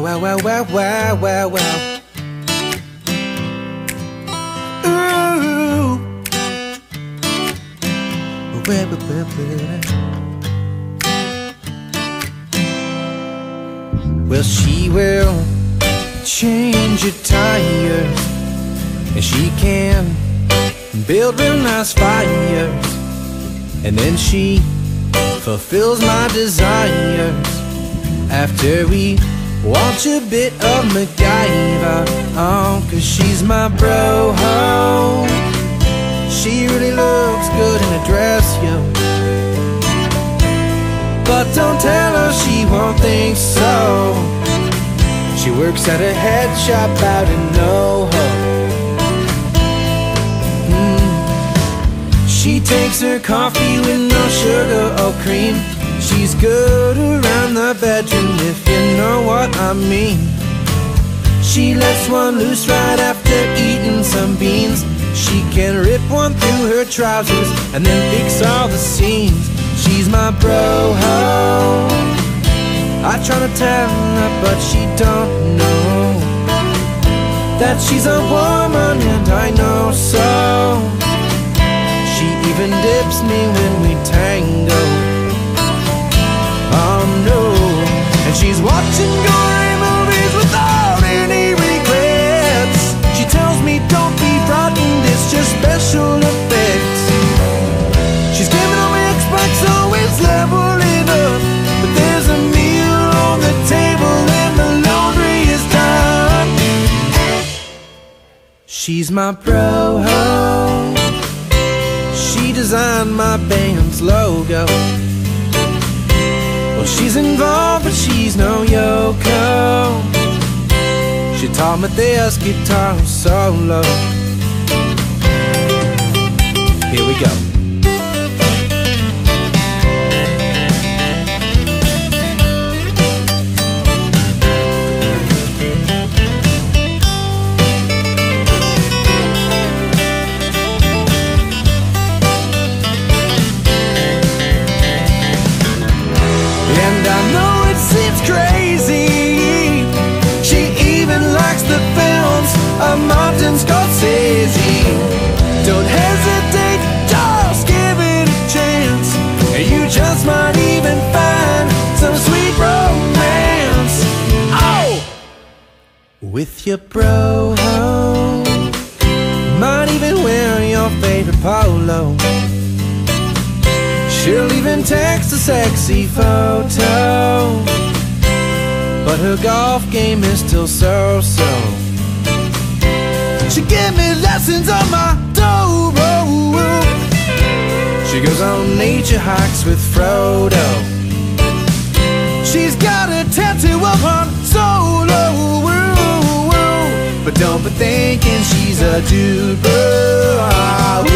Wow, wow, wow, wow, wow, wow. Well. Well, she will change your tires, and she can build real nice fires, and then she fulfills my desires after we watch a bit of MacGyver. Oh, cause she's my bro. -ho. She really looks good in a dress, yo. But don't tell her she won't think so. She works at a head shop out in NoHo. Mm. She takes her coffee with no sugar or cream. She's good around the bedroom if you know what I mean. She lets one loose right after eating some beans. She can rip one through her trousers and then fix all the seams. She's my bro. -ho. I try to tell her, but she don't know that she's a woman, and I know so. She even dips me when we tango. She's my pro. She designed my band's logo. Well, she's involved, but she's no Yoko. She taught me this guitar solo. Here we go. With your bro. Might even wear your favorite polo. She'll even text a sexy photo. But her golf game is still so so. She gave me lessons on my dobro. She goes on nature hikes with Frodo. Thinking she's a dude. woo.